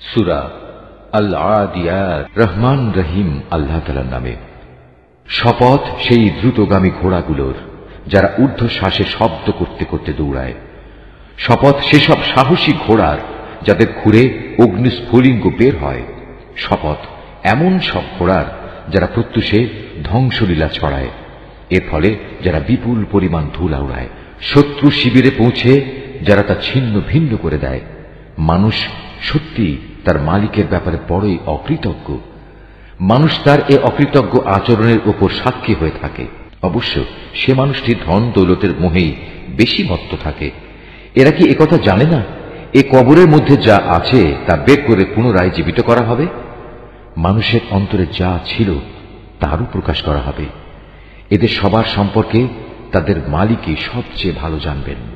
সুরা আল রহমান রহিম আল্লাহ তালার নামে। শপথ সেই দ্রুতগামী ঘোড়াগুলোর, যারা ঊর্ধ্ব শ্বাসে শব্দ করতে করতে দৌড়ায়। শপথ সেসব সাহসী ঘোড়ার, যাদের ঘুরে অগ্নিস্ফুলিঙ্গ বের হয়। শপথ এমন সব ঘোড়ার, যারা প্রত্যুষে ধ্বংসলীলা ছড়ায়। এর ফলে যারা বিপুল পরিমাণ ধুলা উড়ায়, শত্রু শিবিরে পৌঁছে, যারা তা ছিন্ন ভিন্ন করে দেয়। মানুষ সত্যি তার মালিকের ব্যাপারে বড়ই অকৃতজ্ঞ। মানুষ তার এ অকৃতজ্ঞ আচরণের ওপর সাক্ষী হয়ে থাকে। অবশ্য সে মানুষটি ধন দৌলতের মোহেই বেশি মত্ত থাকে। এরা কি একথা জানে না? এ কবরের মধ্যে যা আছে তা বের করে পুনরায় জীবিত করা হবে? মানুষের অন্তরে যা ছিল তারও প্রকাশ করা হবে। এদের সবার সম্পর্কে তাদের মালিকই সবচেয়ে ভালো জানবেন।